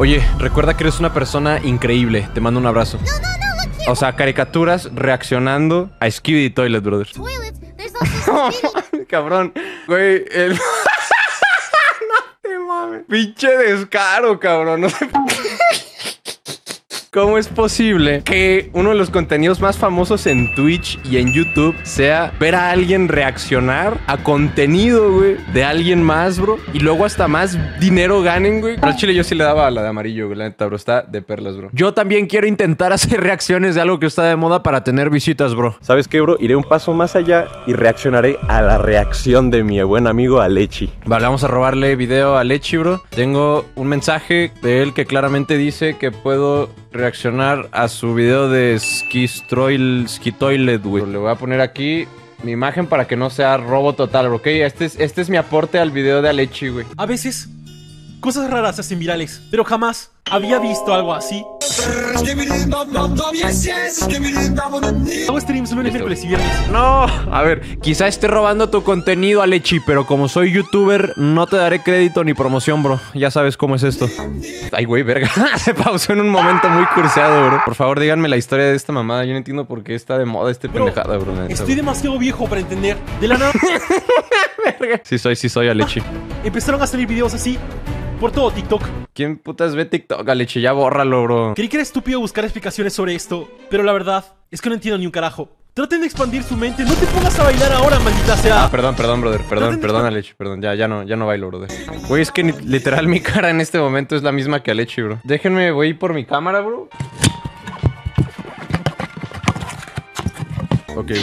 Oye, recuerda que eres una persona increíble. Te mando un abrazo. O sea, caricaturas reaccionando a Skibidi Toilet, brother. Toilets, there's also Cabrón. Güey, el... no te mames. Pinche descaro, cabrón. No sé. ¿Cómo es posible que uno de los contenidos más famosos en Twitch y en YouTube sea ver a alguien reaccionar a contenido, güey, de alguien más, bro? Y luego hasta más dinero ganen, güey. Pero chile yo sí le daba a la de amarillo, güey. La neta, bro. Está de perlas, bro. Yo también quiero intentar hacer reacciones de algo que está de moda para tener visitas, bro. ¿Sabes qué, bro? Iré un paso más allá y reaccionaré a la reacción de mi buen amigo Alechi. Vale, vamos a robarle video a Lechi, bro. Tengo un mensaje de él que claramente dice que puedo reaccionar a su video de Skistroil, Skitoilet, güey. Le voy a poner aquí mi imagen para que no sea robo total, bro. Ok, este es, este es mi aporte al video de Alechi, güey. A veces, cosas raras se hacen virales, pero jamás había visto algo así. Hago streams lunes, miércoles y viernes. No, a ver, quizá esté robando tu contenido, Alechi, pero como soy youtuber, no te daré crédito ni promoción, bro. Ya sabes cómo es esto. Ay, güey, verga. Se pausó en un momento muy curseado, bro. Por favor, díganme la historia de esta mamada. Yo no entiendo por qué está de moda este Bro, pendejada, bro. neta, Estoy bro. demasiado viejo para entender. De la nada Sí soy, sí soy, Alechi. empezaron a salir videos así por todo TikTok. ¿Quién putas ve TikTok, Alechi? Ya bórralo, bro. Creí que era estúpido buscar explicaciones sobre esto, pero la verdad es que no entiendo ni un carajo. Traten de expandir su mente, no te pongas a bailar ahora, maldita Ah, sea. perdón, perdón, brother. Perdón, perdón, Alechi. Perdón, ya, ya no, ya no bailo, brother. Güey, es que ni- literal mi cara en este momento es la misma que Alechi, bro. Déjenme, voy por mi cámara, bro. Ok, güey.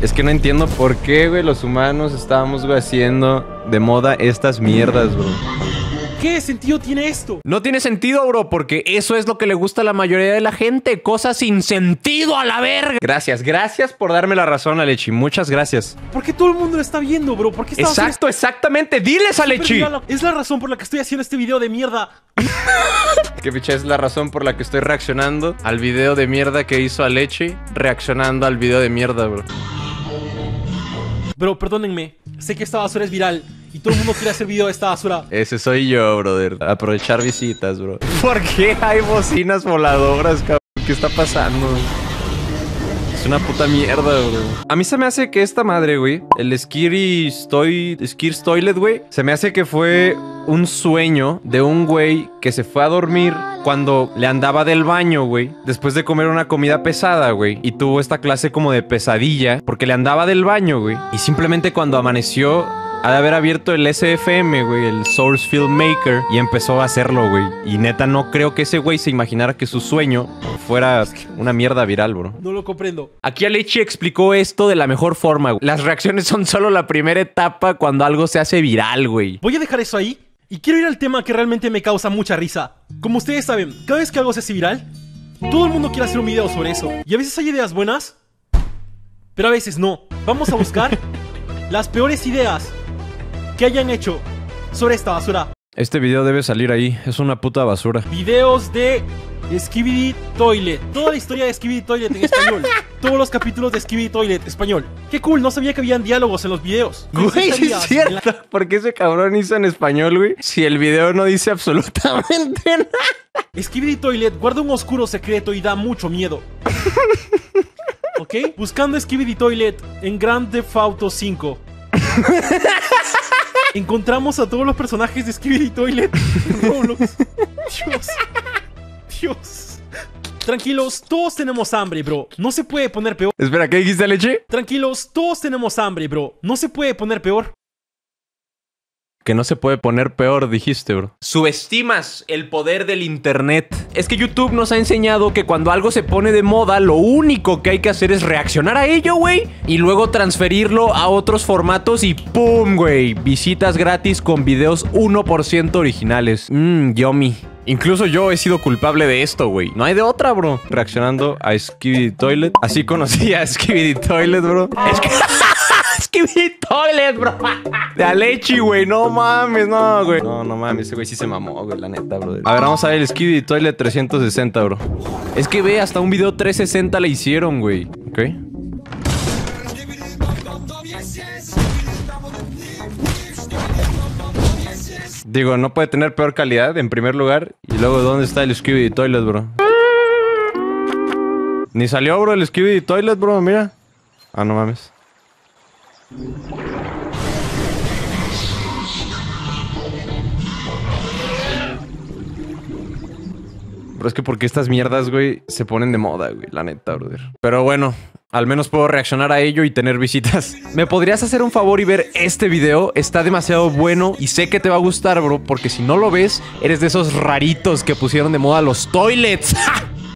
Es que no entiendo por qué, güey, los humanos estábamos, güey, haciendo de moda estas mierdas, bro. ¿Qué sentido tiene esto? No tiene sentido, bro, porque eso es lo que le gusta a la mayoría de la gente. Cosas sin sentido a la verga. Gracias, gracias por darme la razón, Alechi. Muchas gracias. ¿Por qué todo el mundo lo está viendo, bro? ¿Por qué estás Exacto, exactamente. Diles, Alechi. Es la razón por la que estoy haciendo este video de mierda. Que picha es la razón por la que estoy reaccionando al video de mierda que hizo Alechi. Reaccionando al video de mierda, bro. Bro, perdónenme. Sé que esta basura es viral y todo el mundo quiere hacer video de esta basura. Ese soy yo, brother. Aprovechar visitas, bro. ¿Por qué hay bocinas voladoras, cabrón? ¿Qué está pasando? Es una puta mierda, bro. A mí se me hace que esta madre, güey, el Skiri Stoy, Skir's Toilet, güey, se me hace que fue un sueño de un güey que se fue a dormir cuando le andaba del baño, güey, después de comer una comida pesada, güey, y tuvo esta clase como de pesadilla porque le andaba del baño, güey, y simplemente cuando amaneció ha de haber abierto el SFM, güey, el Source Filmmaker, y empezó a hacerlo, güey. Y neta, no creo que ese güey se imaginara que su sueño fuera una mierda viral, bro. No lo comprendo. Aquí Alechi explicó esto de la mejor forma, güey. Las reacciones son solo la primera etapa cuando algo se hace viral, güey. Voy a dejar eso ahí y quiero ir al tema que realmente me causa mucha risa. Como ustedes saben, cada vez que algo se hace viral, todo el mundo quiere hacer un video sobre eso. Y a veces hay ideas buenas, pero a veces no. Vamos a buscar las peores ideas que hayan hecho sobre esta basura. Este video debe salir ahí. Es una puta basura. Videos de Skibidi Toilet. Toda la historia de Skibidi Toilet en español. Todos los capítulos de Skibidi Toilet español. Qué cool, no sabía que habían diálogos en los videos. Güey, sí es en la- cierto. ¿Por qué ese cabrón hizo en español, güey? Si el video no dice absolutamente nada. Skibidi Toilet guarda un oscuro secreto y da mucho miedo. ¿Ok? Buscando Skibidi Toilet en Grand Theft Auto 5. Encontramos a todos los personajes de Skibidi Toilet en Roblox. Dios. Dios. Tranquilos, todos tenemos hambre, bro. No se puede poner peor. Espera, ¿qué dijiste, Leche? Tranquilos, todos tenemos hambre, bro. No se puede poner peor. Que no se puede poner peor, dijiste, bro. Subestimas el poder del internet. Es que YouTube nos ha enseñado que cuando algo se pone de moda, lo único que hay que hacer es reaccionar a ello, güey. Y luego transferirlo a otros formatos y ¡pum, güey! Visitas gratis con videos 1% originales. Mmm, yummy. Incluso yo he sido culpable de esto, güey. No hay de otra, bro. Reaccionando a Skibidi Toilet. Así conocí a Skibidi Toilet, bro. Es que... Skibidi Toilet, bro. De Alechi, güey. No mames, no, güey. No, no mames. Ese güey sí se mamó, güey. La neta, bro. A ver, vamos a ver el Skibidi Toilet 360, bro. Es que ve, hasta un video 360 le hicieron, güey. Ok. Digo, no puede tener peor calidad en primer lugar. Y luego, ¿dónde está el Skibidi Toilet, bro? Ni salió, bro, el Skibidi Toilet, bro, mira. Ah, no mames. Pero es que porque estas mierdas, güey, se ponen de moda, güey, la neta, brother. Pero bueno, al menos puedo reaccionar a ello y tener visitas. ¿Me podrías hacer un favor y ver este video? Está demasiado bueno y sé que te va a gustar, bro, porque si no lo ves, eres de esos raritos que pusieron de moda los toilets. ¡Ja!